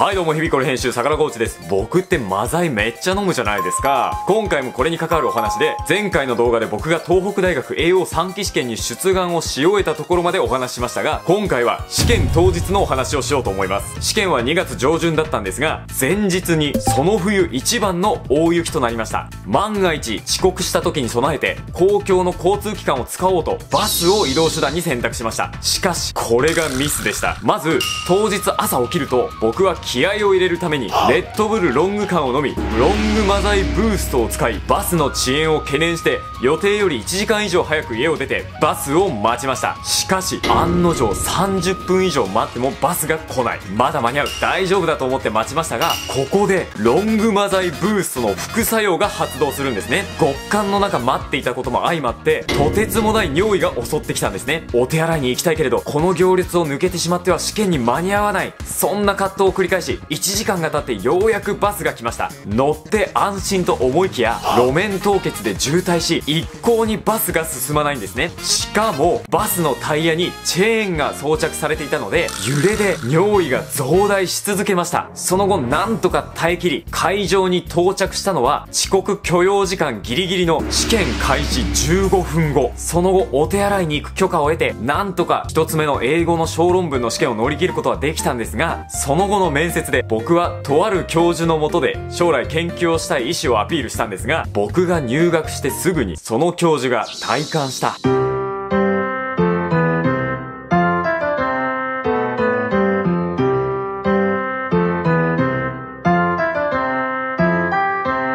はいどうも日々これ編集さかなコーチです。僕ってマザイめっちゃ飲むじゃないですか。今回もこれに関わるお話で前回の動画で僕が東北大学栄養3期試験に出願をし終えたところまでお話ししましたが今回は試験当日のお話をしようと思います。試験は2月上旬だったんですが前日にその冬一番の大雪となりました。万が一遅刻した時に備えて公共の交通機関を使おうとバスを移動手段に選択しました。しかしこれがミスでした。まず当日朝起きると僕は気合を入れるためにレッドブルロング缶を飲みロングマザイブーストを使いバスの遅延を懸念して予定より1時間以上早く家を出てバスを待ちました。しかし案の定30分以上待ってもバスが来ない。まだ間に合う。大丈夫だと思って待ちましたがここでロングマザイブーストの副作用が発動するんですね。極寒の中待っていたことも相まってとてつもない尿意が襲ってきたんですね。お手洗いに行きたいけれどこの行列を抜けてしまっては試験に間に合わない。そんな葛藤を繰り返し1時間が経ってようやくバスが来ました。乗って安心と思いきや路面凍結で渋滞し一向にバスが進まないんですね。しかもバスのタイヤにチェーンが装着されていたので揺れで尿意が増大し続けました。その後なんとか耐えきり会場に到着したのは遅刻許容時間ギリギリの試験開始15分後。その後お手洗いに行く許可を得てなんとか一つ目の英語の小論文の試験を乗り切ることはできたんですがその後の面接で僕はとある教授のもとで将来研究をしたい意思をアピールしたんですが僕が入学してすぐにその教授が体感した。